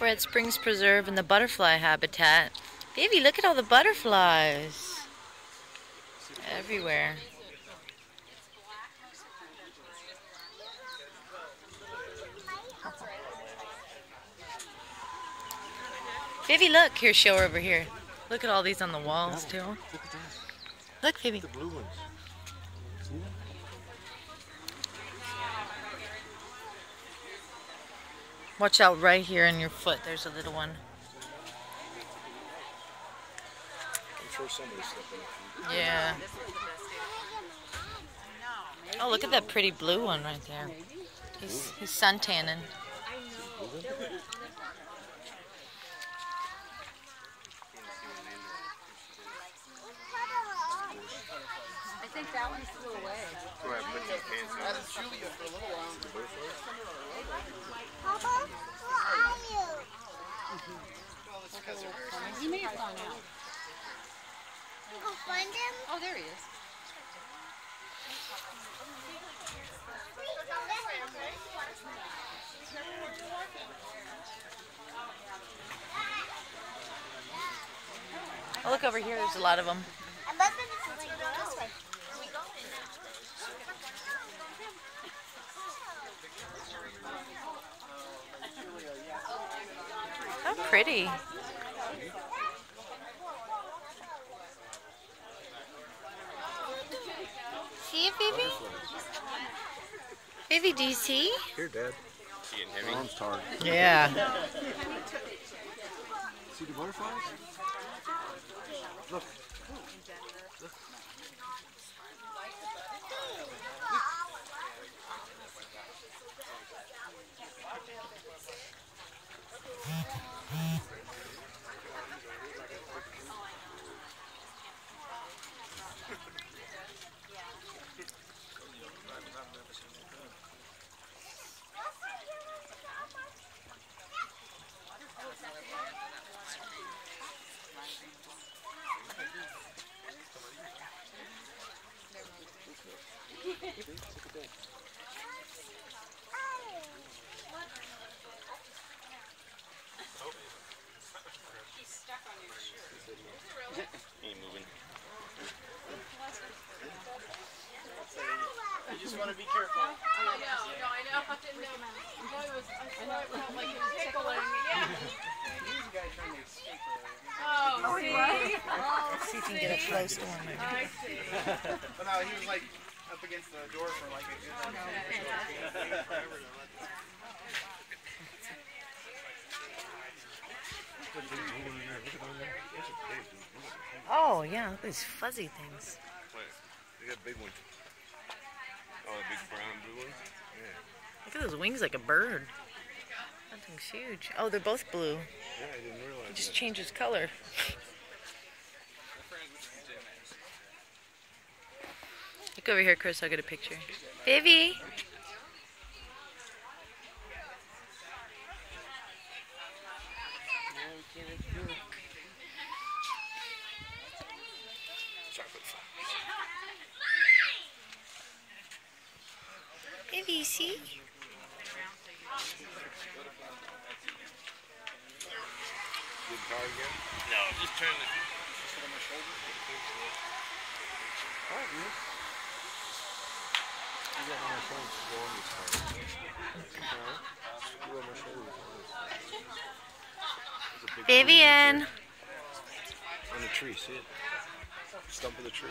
We're at Springs Preserve in the butterfly habitat. Baby, look at all the butterflies. Everywhere. Baby, look. Here, show her over here. Look at all these on the walls, too. Look at that. Look, baby. The blue ones. See that? Watch out right here in your foot. There's a little one. I'm sure somebody's slipping. Yeah. Oh, look at that pretty blue one right there. He's, he's suntanning. I think that one flew away. Go ahead, put your pants on. That is Julia for a little while. Papa, who are you? He may have gone out. You go find him? Oh, there he is. Oh, look over here. There's a lot of them. How bet that this is like this way. How pretty. See it, baby? Baby, do you see? Here, Dad. My arm's tired. Yeah. See the butterflies? Look. You just want to be careful. I know, no, I know, I didn't know. No, it was, I swear it felt like it was tickling, yeah. Here's a guy trying to escape her. Oh, see? Let's see if you can get up close to one. I see. But no, he was like up against the door for like a good Oh, yeah. Look at these fuzzy things. They got big ones. Oh, the big brown blue ones? Look at those wings like a bird. That thing's huge. Oh, they're both blue. Yeah, I didn't realize It just that. changes color. Look over here, Chris. I'll get a picture. Vivi. Chocolate flowers. Vivi, see? Good car again? No, just turn the. sit on my shoulder. Alright, man. You got my shoulder to go on this car. Alright. You got my shoulder to go on this. There's a big tree Vivian. On the tree, see it? Stump of the tree.